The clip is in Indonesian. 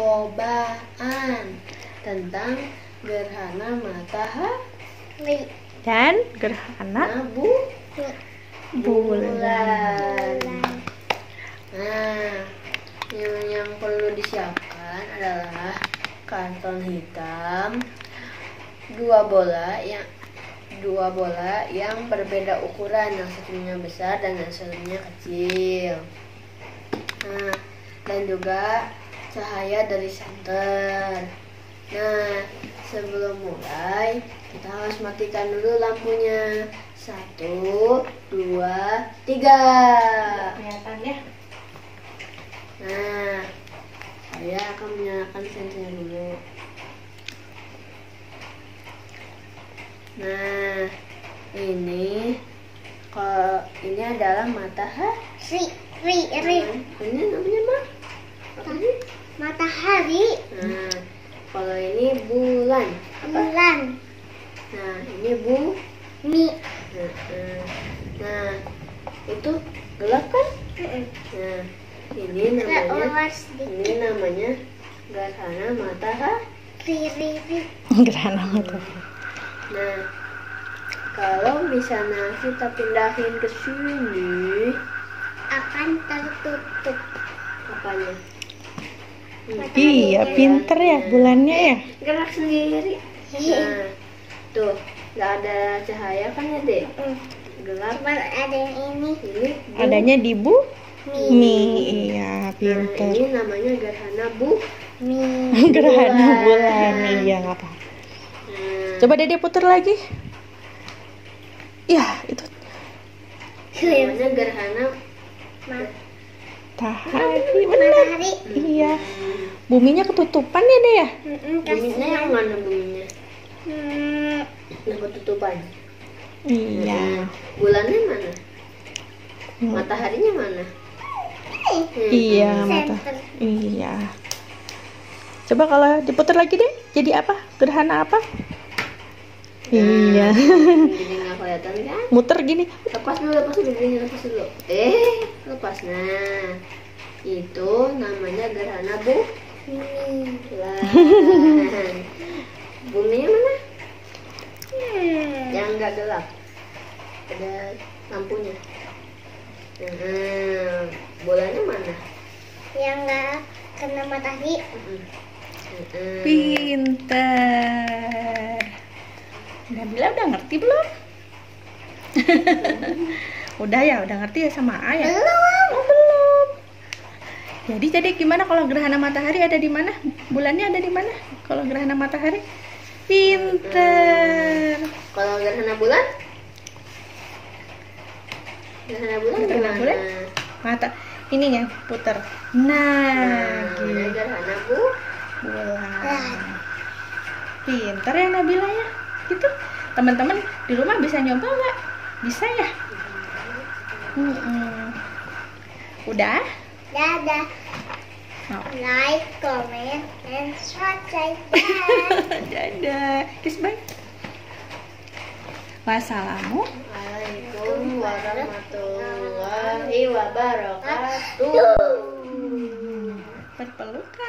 percobaan tentang gerhana matahari Dan gerhana bu bulan. bulan. Nah, yang, yang perlu disiapkan adalah karton hitam, dua bola yang dua bola yang berbeda ukuran, yang satunya besar dan yang satunya kecil. Nah, dan juga cahaya dari senter. Nah, sebelum mulai kita harus matikan dulu lampunya. Satu, dua, tiga. Kelihatan ya? Nah, saya akan menyalakan senternya dulu. Nah, ini kalau ini adalah matahari. Ri, ri, ri. Ini namanya apa? Matahari, Nah, kalau ini bulan. bulan, Nah, ini bu. mi. Nah, nah, nah, itu gelap kan? Nah, ini namanya ini namanya gerhana matahari. Ri, ri, ri. Gerhana matahari. Nah, kalau misalnya kita pindahin ke sini, Akan tertutup. apanya? Iya, pinter ya bulannya ya. Gerak sendiri. Nah, tuh, nggak ada cahaya kan ya, Dek? Mm. Gelap. Cuma ada yang ini, Ini bu. Adanya di bu mi. mi. Iya, Nah, pinter. ini namanya gerhana bu. Mi. Gerhana bulan. Iya, nggak apa. Nah, Coba Dede putar lagi. Ya, itu namanya gerhana matahari. Benar. Matahari. Iya. Buminya ketutupan ya, Deh ya? Buminya yang mana buminya? Hmm, Yang ketutupan. Iya. Nah, bulannya mana? Mataharinya mana? Hmm. Iya, mata. Iya. Coba kalau diputar lagi deh, jadi apa? Gerhana apa? Iya. Kelihatan kan? Muter gini. Lepas dulu, lepas dulu, gini, lepas dulu. Eh, lepas. Nah, itu namanya gerhana bu. Bulan. Buminya mana? Hmm. Yang nggak gelap. Ada lampunya. Nah, bulannya mana? Yang nggak kena matahari. Mm-mm. Pinter. Nabila udah ngerti belum? udah ya, udah ngerti ya sama ayah. Belum. Oh, belum. Jadi jadi gimana kalau gerhana matahari ada di mana? Bulannya ada di mana? Kalau gerhana matahari? Pinter. Kalau gerhana bulan? Gerhana bulan Gerhana gimana? bulan? Mata ininya puter. Nah, Nah, gitu. gerhana bu. bulan. Pinter ya Nabila ya. Gitu. Teman-teman di rumah bisa nyoba nggak? Bisa ya? Mm-mm. Udah? Dadah. Mau. Like, comment, and subscribe. Dadah. Kiss bye. Wassalamu. Waalaikumsalam warahmatullahi wabarakatuh. Tuh. Berpelukan.